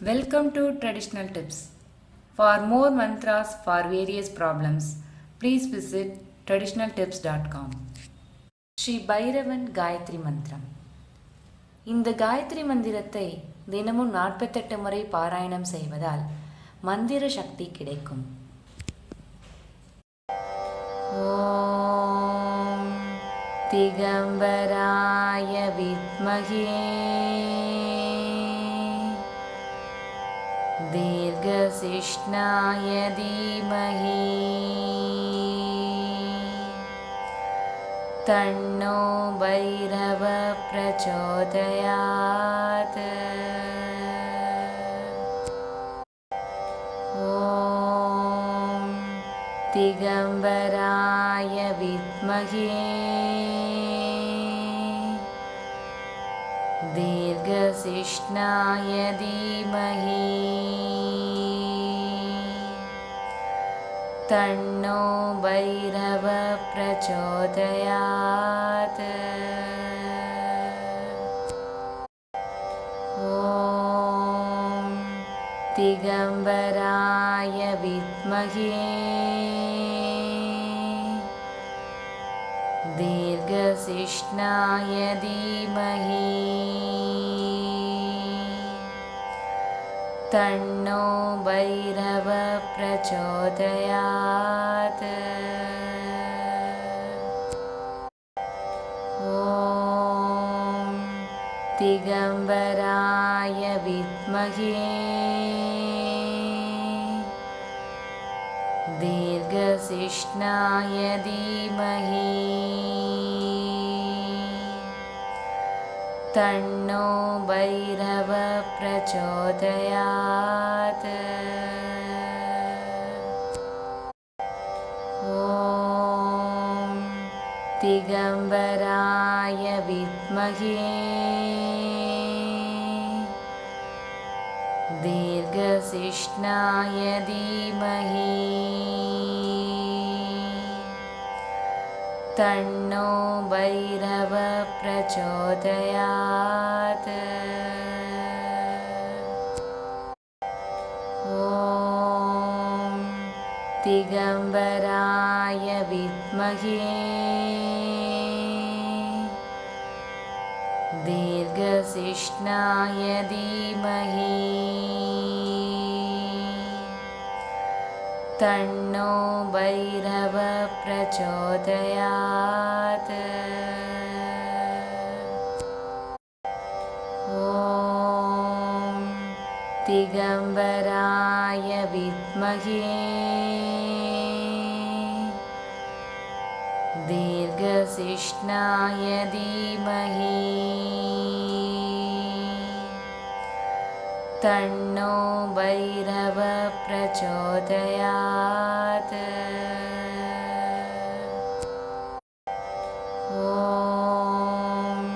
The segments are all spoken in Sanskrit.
Welcome to Traditional Tips. For more mantras for various problems, please visit traditionaltips.com. Sri Bhairavan Gayatri மந்திரம் இந்த காயத்ரி மந்திரத்தை தினமும் நாற்பத்தெட்டு முறை பாராயணம் செய்வதால் மந்திர சக்தி கிடைக்கும் ஓம் திகம்பராய வித்மகே दीर्घशिष्णाय धीमहि तन्नो भैरव प्रचोदयात्। ॐ दिगम्बराय विद्महे दीर्घशिष्णाय धीमहि। तन्नो भैरव प्रचोदयात्। ॐ दिगम्बराय विद्महे। दीर्घशिष्णाय धीमहि तन्नो भैरव प्रचोदयात्। ॐ दिगम्बराय विद्महे। दीर्घशिष्णाय धीमहि तन्नो भैरव प्रचोदयात्। ॐ दिगम्बराय विद्महे। दीर्घशिष्णाय धीमहि तन्नो भैरव प्रचोदयात्। ॐ दिगम्बराय विद्महे। दीर्घशिष्णाय धीमहि तन्नो भैरव प्रचोदयात्। ॐ दिगम्बराय विद्महे। दीर्घशिष्णाय धीमहि तन्नो भैरव प्रचोदयात्। ॐ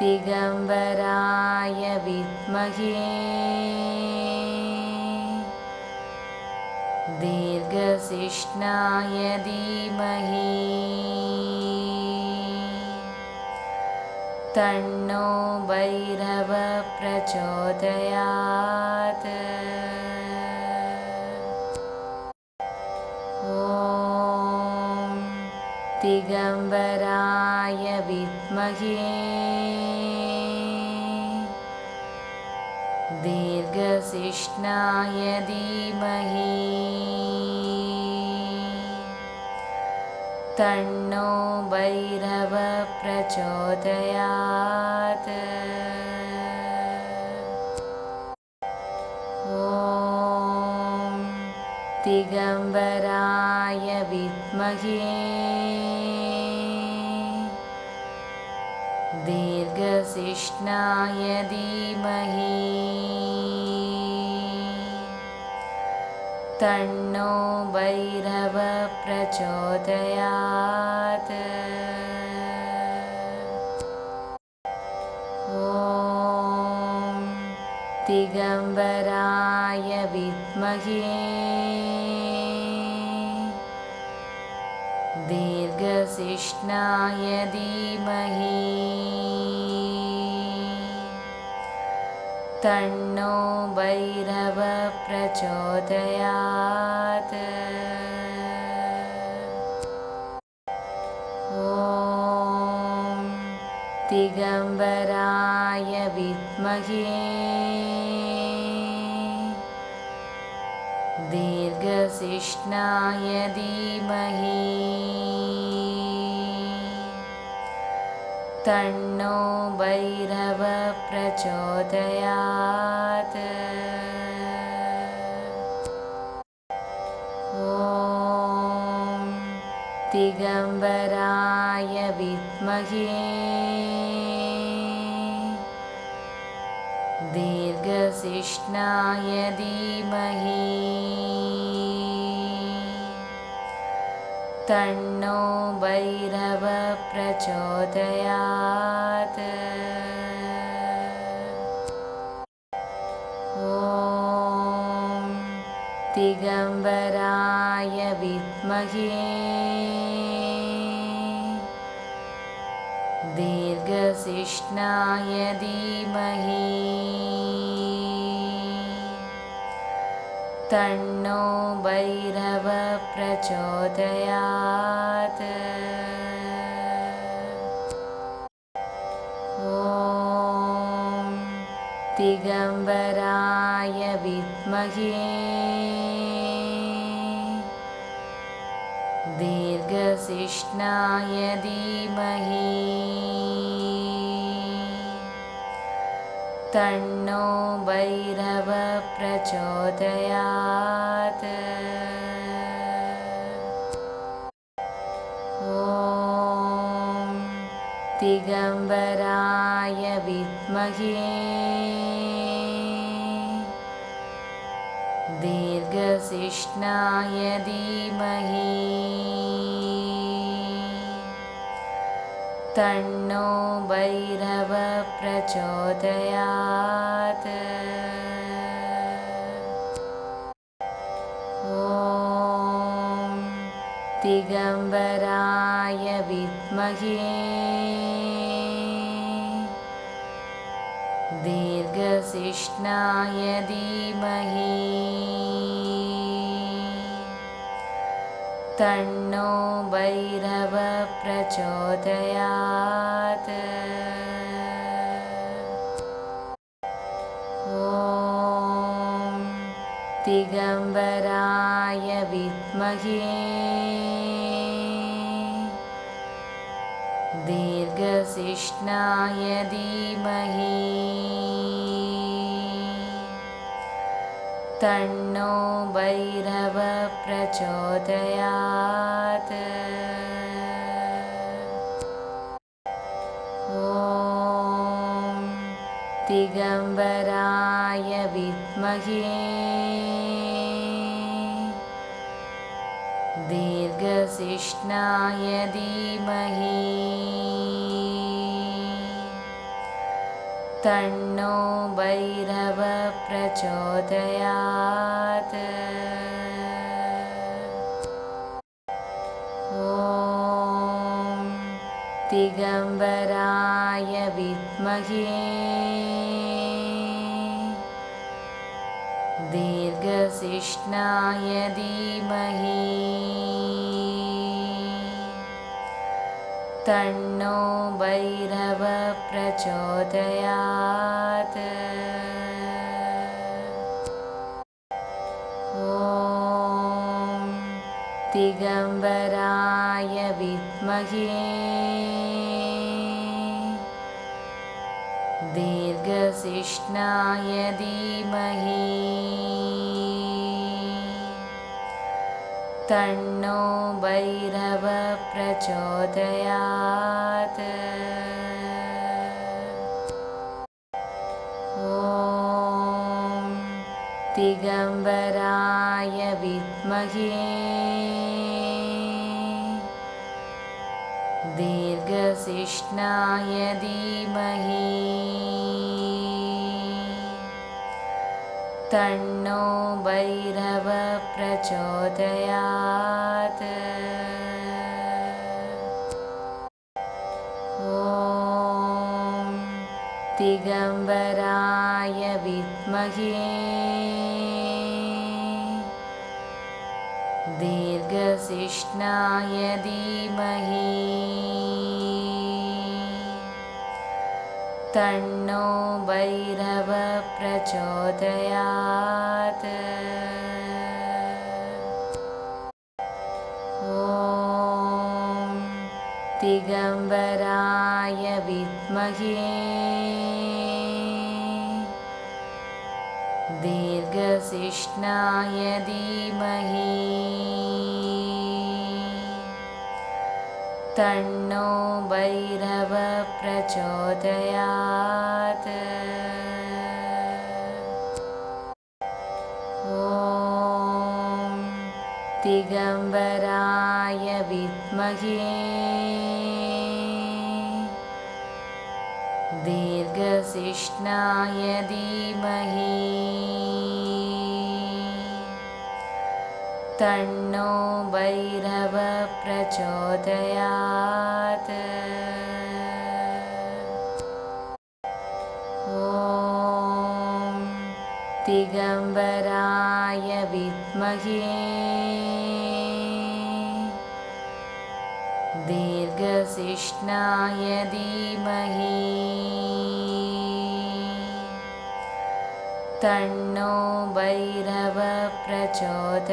दिगम्बराय विद्महे। दीर्घशिष्णाय धीमहि तन्नो भैरव प्रचोदयात्। ॐ दिगम्बराय विद्महे। दीर्घशिष्णाय धीमहि तन्नो भैरव प्रचोदयात्। ॐ दिगम्बराय विद्महे। दीर्घशिष्णाय धीमहि तन्नो भैरव प्रचोदयात्। ॐ दिगम्बराय विद्महे। दीर्घशिष्णाय धीमहि तन्नो भैरव प्रचोदयात्। ॐ दिगम्बराय विद्महे। दीर्घशिष्णाय धीमहि तन्नो भैरव प्रचोदयात्। ॐ दिगम्बराय विद्महे। दीर्घशिष्णाय धीमहि तन्नो भैरव प्रचोदयात्। ॐ दिगम्बराय विद्महे। दीर्घशिष्णाय धीमहि तन्नो भैरव प्रचोदयात्। ॐ दिगम्बराय विद्महे। दीर्घशिष्णाय धीमहि तन्नो भैरव प्रचोदयात्। ॐ दिगम्बराय विद्महे। दीर्घशिष्णाय धीमहि तन्नो भैरव प्रचोदयात्। ॐ दिगम्बराय विद्महे। दीर्घशिष्णाय धीमहि तन्नो भैरव प्रचोदयात्। ॐ दिगम्बराय विद्महे। दीर्घशिष्णाय धीमहि तन्नो भैरव प्रचोदयात्। ॐ दिगम्बराय विद्महे। दीर्घशिष्णाय धीमहि तन्नो भैरव प्रचोदयात्। ॐ दिगम्बराय विद्महे। दीर्घशिष्णाय धीमहि तन्नो भैरव प्रचोदयात्। ॐ दिगम्बराय विद्महे। दीर्घशिष्णाय धीमहि तन्नो भैरव प्रचोदयात्। ॐ दिगम्बराय विद्महे। दीर्घशिष्णाय धीमहि तन्नो भैरव प्रचोदयात्। ॐ दिगम्बराय विद्महे। दीर्घशिष्णाय धीमहि तन्नो भैरव प्रचोदयात्। ॐ दिगम्बराय विद्महे। दीर्घशिष्णाय धीमहि तन्नो भैरव प्रचोदयात्। ॐ दिगम्बराय विद्महे। दीर्घशिष्णाय धीमहि तन्नो भैरव प्रचोदयात्। ॐ दिगम्बराय विद्महे। दीर्घशिष्णाय धीमहि तन्नो भैरव प्रचोदयात्।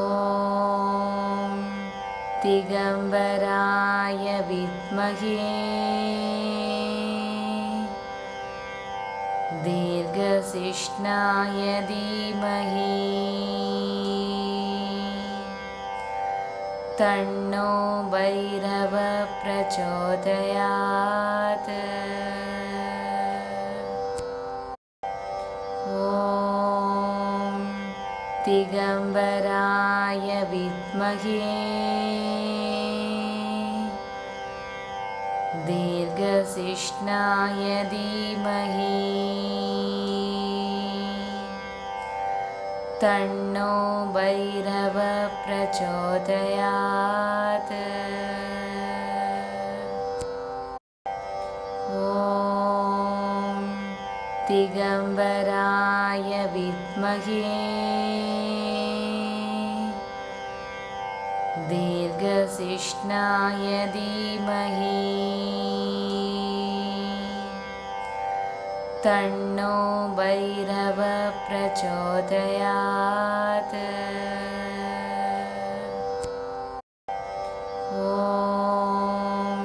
ॐ दिगम्बराय विद्महे। दीर्घशिष्णाय धीमहि तन्नो भैरव प्रचोदयात्। ॐ दिगम्बराय विद्महे। दीर्घशिष्णाय धीमहि तन्नो भैरव प्रचोदयात्। ॐ दिगम्बराय विद्महे। दीर्घशिष्णाय धीमहि तन्नो भैरव प्रचोदयात्। ॐ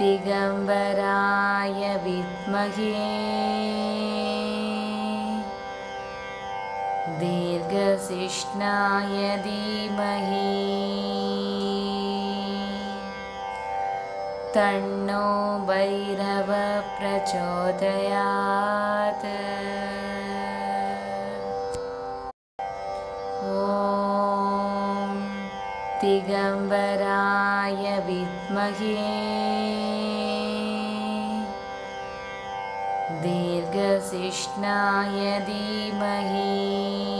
दिगम्बराय विद्महे। दीर्घशिष्णाय धीमहि तन्नो भैरव प्रचोदयात्। ॐ दिगम्बराय विद्महे। दीर्घशिष्णाय धीमहि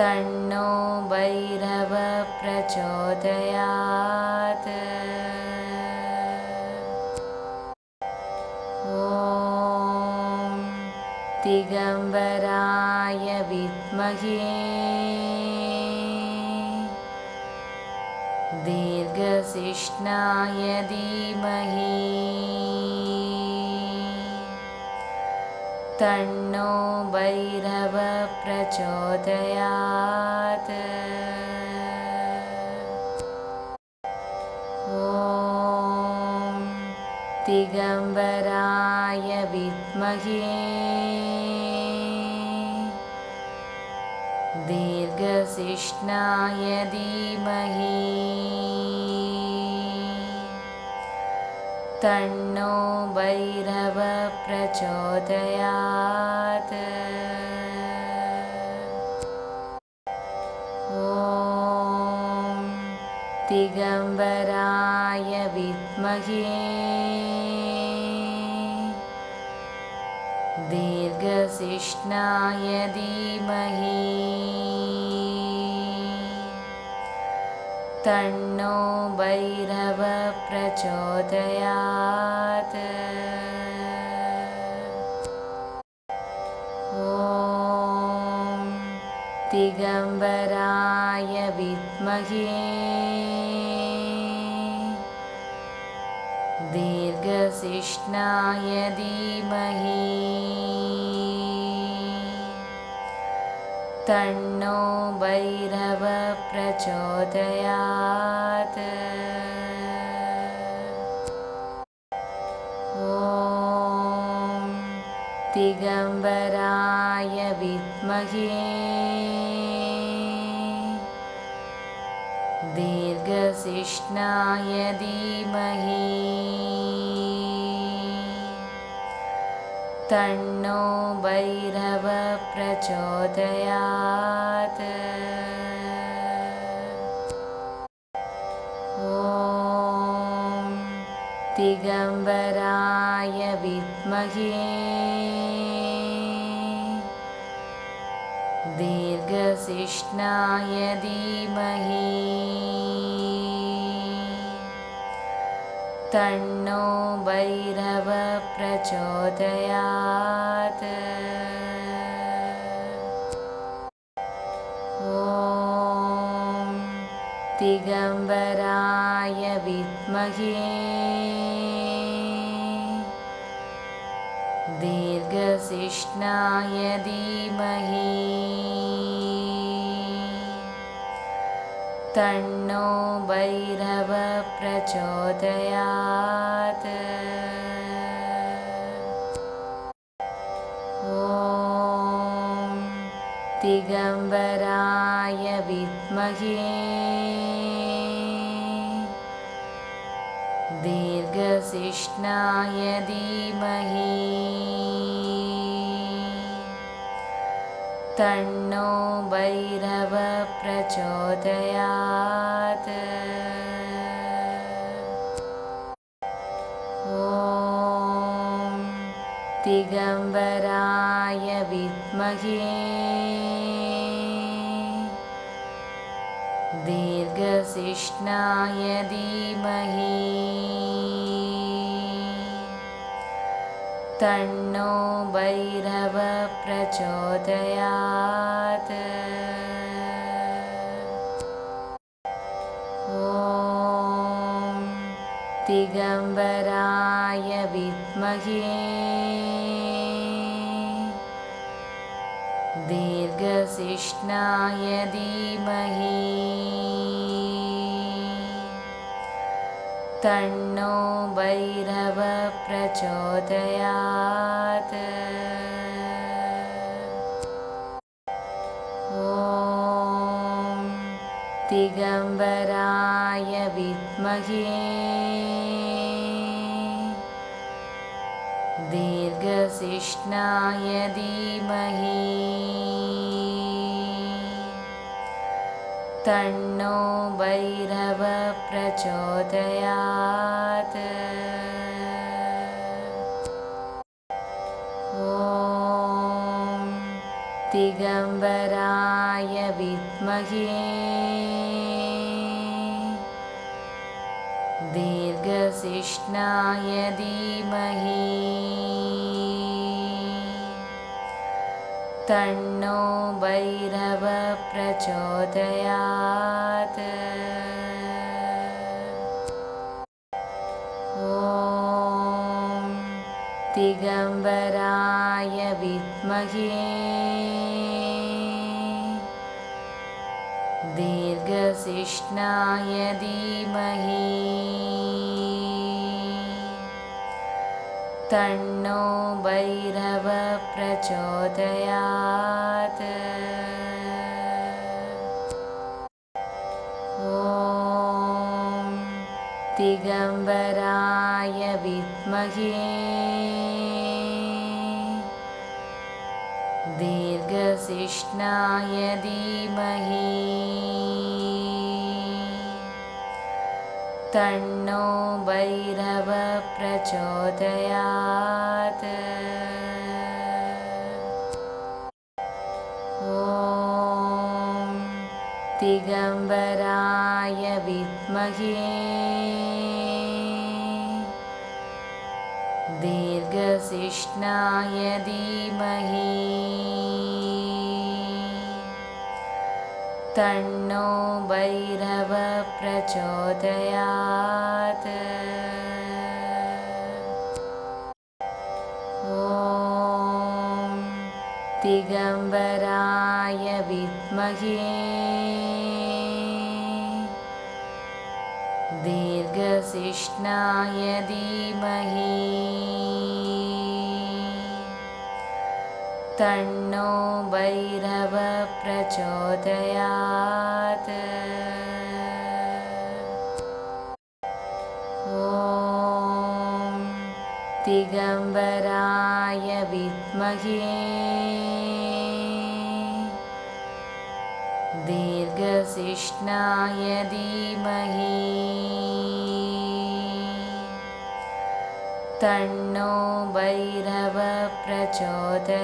तन्नो भैरव प्रचोदयात्। ॐ दिगम्बराय विद्महे। दीर्घशिष्णाय धीमहि तन्नो भैरव प्रचोदयात्। ॐ दिगम्बराय विद्महे। दीर्घशिष्णाय धीमहि तन्नो भैरव प्रचोदयात्। ॐ दिगम्बराय विद्महे। दीर्घशिष्णाय धीमहि तन्नो भैरव प्रचोदयात्। ॐ दिगम्बराय विद्महे। दीर्घशिष्णाय धीमहि तन्नो भैरव प्रचोदयात्। ॐ दिगम्बराय विद्महे। दीर्घशिष्णाय धीमहि तन्नो भैरव प्रचोदयात्। ॐ दिगम्बराय विद्महे। दीर्घशिष्णाय धीमहि तन्नो भैरव प्रचोदयात्। ॐ दिगम्बराय विद्महे। दीर्घशिष्णाय धीमहि तन्नो भैरव प्रचोदयात्। ॐ दिगम्बराय विद्महे। दीर्घशिष्णाय धीमहि तन्नो भैरव प्रचोदयात्। ॐ दिगम्बराय विद्महे। दीर्घशिष्णाय धीमहि तन्नो भैरव प्रचोदयात्। ॐ दिगम्बराय विद्महे। दीर्घशिष्णाय धीमहि तन्नो भैरव प्रचोदयात्। ॐ दिगम्बराय विद्महे। दीर्घशिष्णाय धीमहि तन्नो भैरव प्रचोदयात्। ॐ दिगम्बराय विद्महे। दीर्घशिष्णाय धीमहि तन्नो भैरव प्रचोदयात्। ॐ दिगम्बराय विद्महे। दीर्घशिष्णाय धीमहि तन्नो भैरव प्रचोदयात्। ॐ दिगम्बराय विद्महे। दीर्घशिष्णाय धीमहि तन्नो भैरव प्रचोदयात्। ॐ दिगम्बराय विद्महे। दीर्घशिष्णाय धीमहि तन्नो भैरव प्रचोदयात्। ॐ दिगम्बराय विद्महे। दीर्घशिष्णाय धीमहि तन्नो भैरव प्रचोदयात्। ॐ दिगम्बराय विद्महे। दीर्घशिष्णाय धीमहि तन्नो भैरव प्रचोदयात्